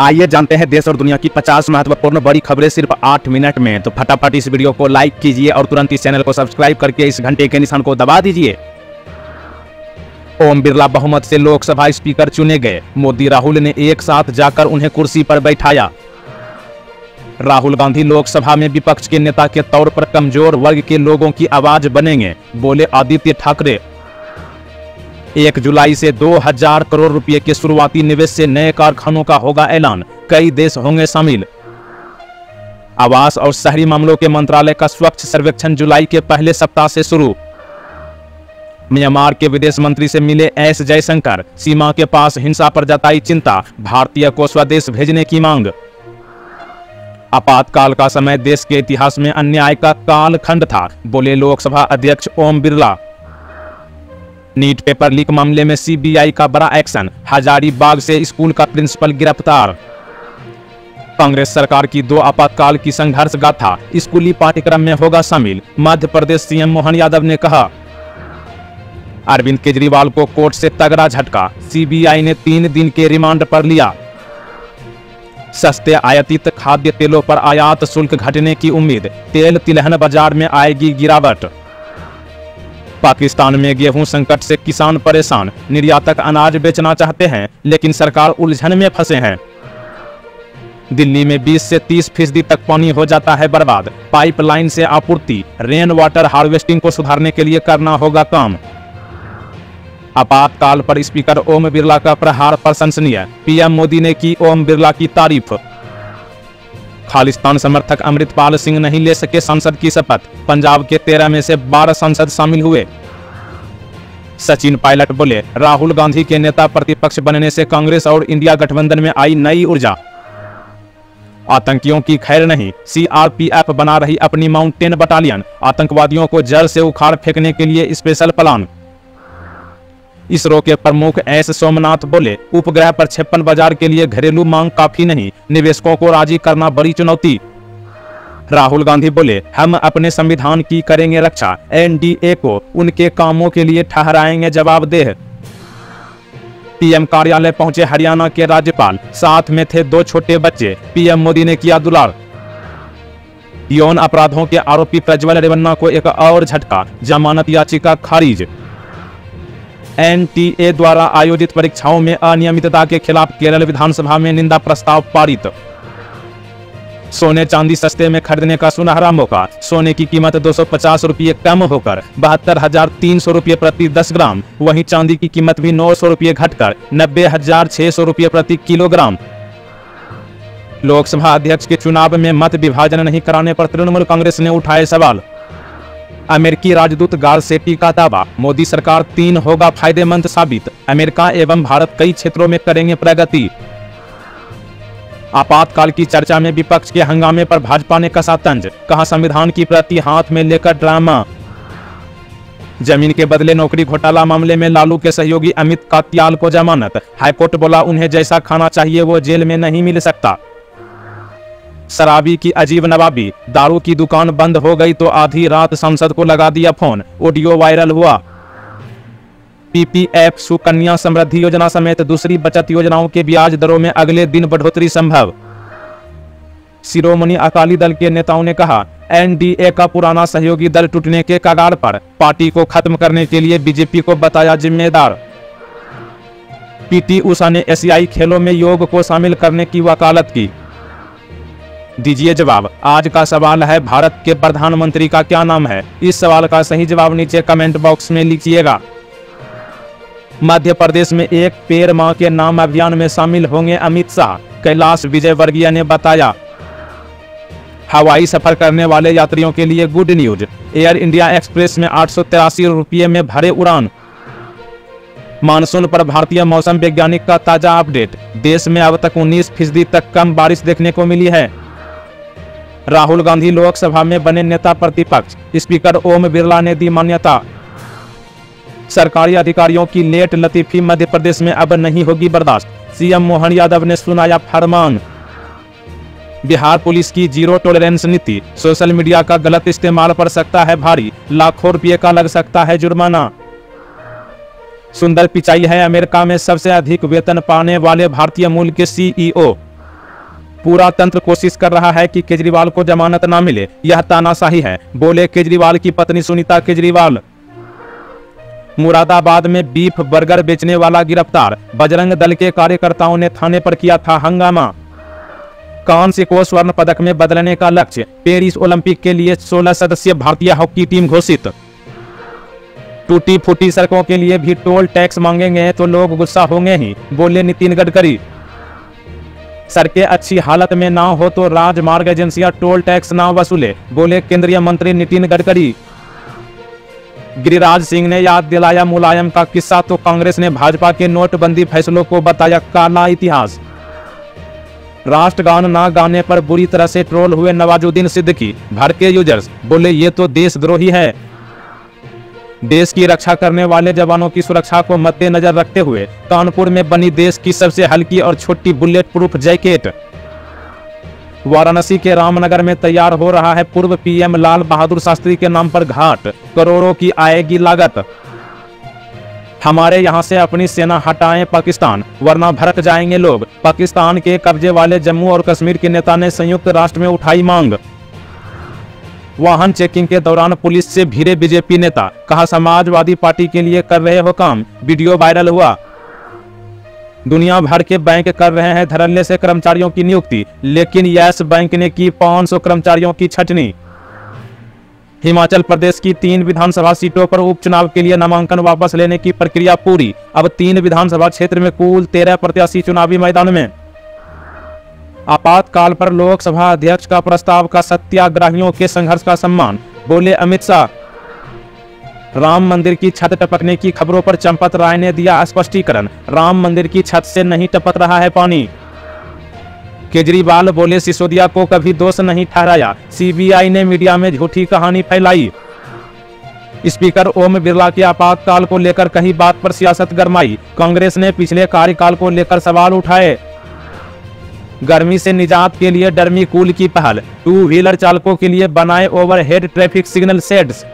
आइए जानते हैं देश और दुनिया की 50 महत्वपूर्ण बड़ी खबरें सिर्फ़ 8 मिनट में। तो फटाफट इस वीडियो को लाइक कीजिए और तुरंत इस चैनल को सब्सक्राइब करके इस घंटे के निशान को दबा दीजिए। ओम बिरला बहुमत से लोकसभा स्पीकर चुने गए। मोदी, राहुल ने एक साथ जाकर उन्हें कुर्सी पर बैठाया। राहुल गांधी लोकसभा में विपक्ष के नेता के तौर पर कमज़ोर वर्ग के लोगों की आवाज़ बनेंगे, बोले आदित्य ठाकरे। एक जुलाई से 2000 करोड़ रुपए के शुरुआती निवेश से नए कारखानों का होगा ऐलान। कई देश होंगे शामिल। आवास और शहरी मामलों के मंत्रालय का स्वच्छ सर्वेक्षण जुलाई के पहले सप्ताह से शुरू। म्यांमार के विदेश मंत्री से मिले एस जयशंकर। सीमा के पास हिंसा पर जताई चिंता। भारतीय को स्वदेश भेजने की मांग। आपातकाल का समय देश के इतिहास में अन्याय का कालखंड था। बोले लोकसभा अध्यक्ष Om Birla. NEET paper leak मामले में सीबीआई का बड़ा एक्शन, हजारीबाग से स्कूल का प्रिंसिपल गिरफ़्तार। कांग्रेस सरकार की दो आपातकाल की संघर्ष गाथा, स्कूली पाठ्यक्रम में होगा शामिल, मध्य प्रदेश सीएम मोहन यादव ने कहा। अरविंद केजरीवाल को कोर्ट से तगड़ा झटका, सीबीआई ने तीन दिन के रिमांड पर लिया। सस्ते आयातित खाद्य तेलों पर आयात शुल्क घटने की उम्मीद, तेल तिलहन बाज़ार में आएगी गिरावट। पाकिस्तान में गेहूँ संकट से किसान परेशान। निर्यातक अनाज बेचना चाहते हैं, लेकिन सरकार उलझन में फंसे हैं। दिल्ली में 20 से 30 फ़ीसदी तक पानी हो जाता है बर्बाद। पाइपलाइन से आपूर्ति रेन वाटर हार्वेस्टिंग को सुधारने के लिए करना होगा काम। आपातकाल पर स्पीकर ओम बिरला का प्रहार प्रशंसनीय। पीएम मोदी ने की ओम बिरला की तारीफ़। खालिस्तान समर्थक अमृतपाल सिंह नहीं ले सके संसद की शपथ। पंजाब के तेरह में से बारह सांसद शामिल हुए। सचिन पायलट बोले, राहुल गांधी के नेता प्रतिपक्ष बनने से कांग्रेस और इंडिया गठबंधन में आई नई ऊर्जा। आतंकियों की खैर नहीं सीआरपीएफ बना रही अपनी माउंटेन बटालियन। आतंकवादियों को जड़ से उखाड़ फेंकने के लिए स्पेशल प्लान इसरो के प्रमुख एस सोमनाथ बोले, उपग्रह पर छप्पन बाज़ार के लिए घरेलू मांग काफ़ी नहीं, निवेशकों को राज़ी करना बड़ी चुनौती। राहुल गांधी बोले, हम अपने संविधान की करेंगे रक्षा, एनडीए को उनके कामों के लिए ठहराएँगे जवाबदेह। पीएम कार्यालय पहुँचे हरियाणा के राज्यपाल, साथ में थे दो छोटे बच्चे, पीएम मोदी ने किया दुलार। यौन अपराधों के आरोपी प्रज्वल रेवन्ना को एक और झटका, जमानत याचिका खारिज। एनटीए द्वारा आयोजित परीक्षाओं में अनियमितता के खिलाफ केरल विधानसभा में निंदा प्रस्ताव पारित। सोने चांदी सस्ते में खरीदने का सुनहरा मौका। सोने की कीमत दो सौ पचास रूपए कम होकर बहत्तर हज़ार तीन सौ रूपए प्रति दस ग्राम। वहीं चांदी की कीमत भी नौ सौ रूपए घटकर नब्बे हज़ार छह सौ रूपए प्रति किलोग्राम। लोकसभा अध्यक्ष के चुनाव में मत विभाजन नहीं कराने पर तृणमूल कांग्रेस ने उठाए सवाल। अमेरिकी राजदूत गार सेटी का दावा, मोदी सरकार तीन होगा फ़ायदेमंद साबित, अमेरिका एवं भारत कई क्षेत्रों में करेंगे प्रगति। आपातकाल की चर्चा में विपक्ष के हंगामे पर भाजपा ने कसा तंज, कहा संविधान की प्रति हाथ में लेकर ड्रामा। ज़मीन के बदले नौकरी घोटाला मामले में लालू के सहयोगी अमित कात्याल को जमानत, हाईकोर्ट बोला उन्हें जैसा खाना चाहिए वो जेल में नहीं मिल सकता। शराबी की अजीब नवाबी, दारू की दुकान बंद हो गई तो आधी रात संसद को लगा दिया फ़ोन। ऑडियो वायरल हुआ। पीपीएफ सुकन्या समृद्धि योजना समेत दूसरी बचत योजनाओं के ब्याज दरों में अगले दिन बढ़ोतरी संभव। शिरोमणि अकाली दल के नेताओं ने कहा, एनडीए का पुराना सहयोगी दल टूटने के कगार पर, पार्टी को खत्म करने के लिए बीजेपी को बताया जिम्मेदार। पीटी उषा ने एशियाई खेलों में योग को शामिल करने की वकालत की। दीजिए जवाब। आज का सवाल है, भारत के प्रधानमंत्री का क्या नाम है? इस सवाल का सही जवाब नीचे कमेंट बॉक्स में लिखिएगा। मध्य प्रदेश में एक पेड़ माँ के नाम अभियान में शामिल होंगे अमित शाह, कैलाश विजय वर्गीय ने बताया। हवाई सफ़र करने वाले यात्रियों के लिए good news. Air India Express में आठ सौ रुपये में भरे उड़ान। मानसून पर भारतीय मौसम वैज्ञानिक का ताज़ा अपडेट। देश में अब तक 19 फ़ीसदी तक कम बारिश देखने को मिली है। राहुल गांधी लोकसभा में बने नेता प्रतिपक्ष, स्पीकर ओम बिरला ने दी मान्यता। सरकारी अधिकारियों की लेट लतीफी मध्य प्रदेश में अब नहीं होगी बर्दाश्त, सीएम मोहन यादव ने सुनाया फरमान। बिहार पुलिस की ज़ीरो टॉलरेंस नीति, सोशल मीडिया का गलत इस्तेमाल पर सकता है भारी, लाखों रुपये का लग सकता है जुर्माना। सुंदर पिचाई है अमेरिका में सबसे अधिक वेतन पाने वाले भारतीय मूल के सीईओ। पूरा तंत्र कोशिश कर रहा है कि केजरीवाल को जमानत ना मिले। यह तानाशाही है। बोले, केजरीवाल की पत्नी सुनीता केजरीवाल। मुरादाबाद में बीफ बर्गर बेचने वाला गिरफ़्तार। बजरंग दल के कार्यकर्ताओं ने थाने पर किया था हंगामा। कांस्य को स्वर्ण पदक में बदलने का लक्ष्य। पेरिस ओलंपिक के लिए 16 सदस्यीय भारतीय हॉकी टीम घोषित। टूटी फूटी सड़कों के लिए भी टोल टैक्स मांगेंगे तो लोग गुस्सा होंगे ही, बोले नितिन गडकरी। सड़कें अच्छी हालत में ना हो तो राजमार्ग एजेंसियाँ टोल टैक्स ना वसूले, बोले केंद्रीय मंत्री नितिन गडकरी। गिरिराज सिंह ने याद दिलाया मुलायम का किस्सा तो कांग्रेस ने भाजपा के नोटबंदी फैसलों को बताया काला इतिहास। राष्ट्रगान ना गाने पर बुरी तरह से ट्रोल हुए नवाजुद्दीन सिद्दीकी भर के यूज़र्स, बोले, ये तो देशद्रोही है। देश की रक्षा करने वाले जवानों की सुरक्षा को मद्देनजर रखते हुए कानपुर में बनी देश की सबसे हल्की और छोटी बुलेट प्रूफ जैकेट वाराणसी के रामनगर में तैयार हो रहा है। पूर्व पीएम लाल बहादुर शास्त्री के नाम पर घाट। करोड़ों की आएगी लागत। हमारे यहाँ से अपनी सेना हटाएँ पाकिस्तान, वरना भड़क जाएँगे लोग। पाकिस्तान के कब्जे वाले जम्मू और कश्मीर के नेता ने संयुक्त राष्ट्र में उठाई मांग। वाहन चेकिंग के दौरान पुलिस से भिड़े बीजेपी नेता, कहा समाजवादी पार्टी के लिए कर रहे हो काम, वीडियो वायरल हुआ। दुनिया भर के बैंक कर रहे हैं धरल्ले से कर्मचारियों की नियुक्ति, लेकिन यस बैंक ने की 500 कर्मचारियों की छटनी। हिमाचल प्रदेश की तीन विधानसभा सीटों पर उपचुनाव के लिए नामांकन वापस लेने की प्रक्रिया पूरी, अब तीन विधानसभा क्षेत्र में कुल तेरह प्रत्याशी चुनावी मैदान में। आपातकाल पर लोकसभा अध्यक्ष का प्रस्ताव का सत्याग्रहियों के संघर्ष का सम्मान, बोले अमित शाह। राम मंदिर की छत टपकने की खबरों पर चंपत राय ने दिया स्पष्टीकरण। राम मंदिर की छत से नहीं टपक रहा है पानी। केजरीवाल बोले, सिसोदिया को कभी दोष नहीं ठहराया। सीबीआई ने मीडिया में झूठी कहानी फैलाई। स्पीकर ओम बिरला के आपातकाल को लेकर कही बात पर सियासत गरमाई। कांग्रेस ने पिछले कार्यकाल को लेकर सवाल उठाए। गर्मी से निजात के लिए डर्मी कूल की पहल। टू व्हीलर चालकों के लिए बनाए overhead traffic signal sets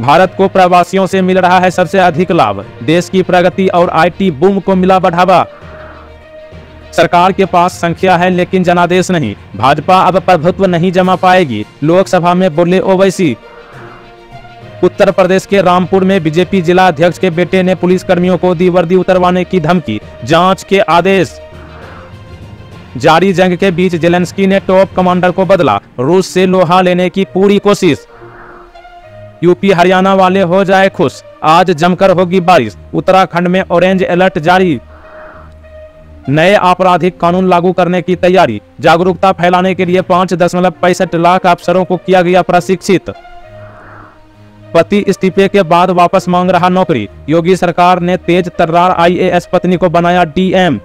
Bharat को प्रवासियों से मिल रहा है सबसे अधिक लाभ। देश की प्रगति और आईटी बूम को मिला बढ़ावा। सरकार के पास संख्या है, लेकिन जनादेश नहीं। भाजपा अब प्रभुत्व नहीं जमा पाएगी। लोकसभा में बोले ओवैसी। उत्तर प्रदेश के रामपुर में बीजेपी जिला अध्यक्ष के बेटे ने पुलिस कर्मियों को दी वर्दी उतरवाने की धमकी। जाँच के आदेश। जारी जंग के बीच जेलेंस्की ने टॉप कमांडर को बदला। रूस से लोहा लेने की पूरी कोशिश। यूपी, हरियाणा वाले हो जाए खुश। आज जमकर होगी बारिश। उत्तराखंड में ऑरेंज अलर्ट जारी। नए आपराधिक कानून लागू करने की तैयारी। जागरूकता फैलाने के लिए पाँच दशमलव पैंसठ लाख अफसरों को किया गया प्रशिक्षित। पति इस्तीफे के बाद वापस मांग रहा नौकरी। योगी सरकार ने तेज तर्रार आईएएस पत्नी को बनाया डीएम।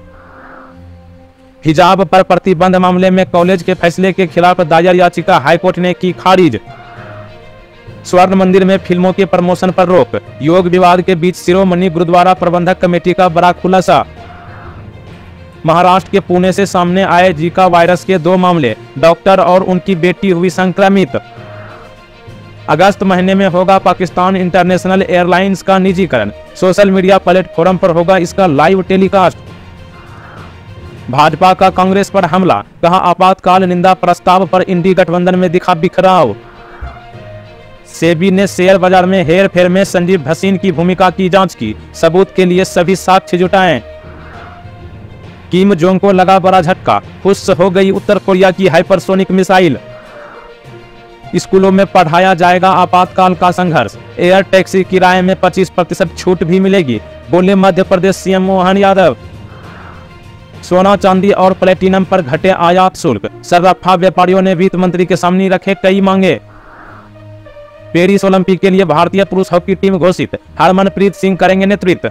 हिजाब पर प्रतिबंध मामले में कॉलेज के फैसले के खिलाफ दायर याचिका हाईकोर्ट ने की खारिज। स्वर्ण मंदिर में फ़िल्मों के प्रमोशन पर रोक। योग विवाद के बीच शिरोमणि गुरुद्वारा प्रबंधक कमेटी का बड़ा खुलासा। महाराष्ट्र के पुणे से सामने आए जीका वायरस के दो मामले, डॉक्टर और उनकी बेटी हुई संक्रमित। अगस्त महीने में होगा पाकिस्तान इंटरनेशनल एयरलाइंस का निजीकरण। सोशल मीडिया प्लेटफॉर्म पर होगा इसका लाइव टेलीकास्ट। भाजपा का कांग्रेस पर हमला, कहा आपातकाल निंदा प्रस्ताव पर इंडी गठबंधन में दिखा बिखराव। सेबी ने शेयर बाज़ार में हेर फेर में संजीव भसीन की भूमिका की जाँच की, सबूत के लिए सभी साक्ष्य जुटाएँ। किम जोंग को लगा बड़ा झटका, खुश हो गई उत्तर कोरिया की हाइपरसोनिक मिसाइल। स्कूलों में पढ़ाया जाएगा आपातकाल का संघर्ष, एयर टैक्सी किराए में 25 प्रतिशत छूट भी मिलेगी, बोले मध्य प्रदेश सीएम मोहन यादव। सोना, चांदी और प्लेटिनम पर घटे आयात शुल्क। सर्राफा व्यापारियों ने वित्त मंत्री के सामने रखे कई मांगे। पेरिस ओलंपिक के लिए भारतीय पुरुष हॉकी टीम घोषित। हरमनप्रीत सिंह करेंगे नेतृत्व।